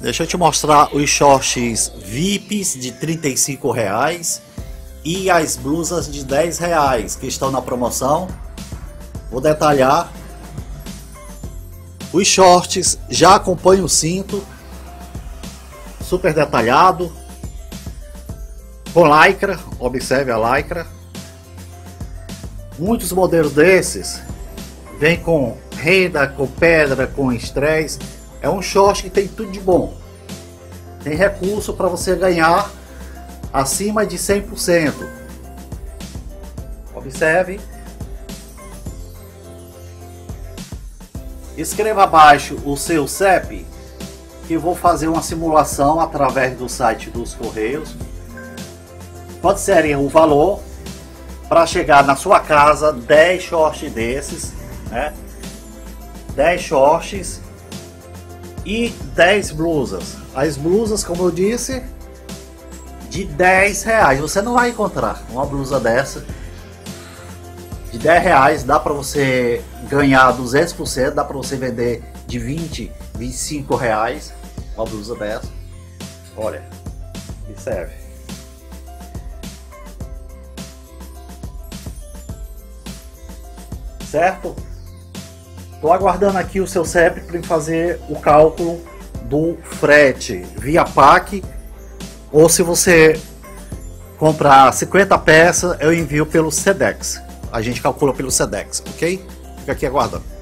Deixa eu te mostrar os shorts VIPs de 35 reais e as blusas de 10 reais que estão na promoção. Vou detalhar. Os shorts já acompanham o cinto, super detalhado, com lycra, observe a lycra. Muitos modelos desses vem com renda, com pedra, com estresse. É um short que tem tudo de bom. Tem recurso para você ganhar acima de 100%. Observe. Escreva abaixo o seu CEP que vou fazer uma simulação através do site dos Correios. Quanto seria o valor para chegar na sua casa 10 shorts desses, né? 10 shorts e 10 blusas. As blusas, como eu disse, de 10 reais. Você não vai encontrar uma blusa dessa de 10 reais. Dá para você ganhar 200%, dá para você vender de 20, 25 reais uma blusa dessa. Olha, me serve. Certo? Estou aguardando aqui o seu CEP para fazer o cálculo do frete via PAC ou se você comprar 50 peças, eu envio pelo SEDEX. A gente calcula pelo SEDEX, ok? Fica aqui aguardando.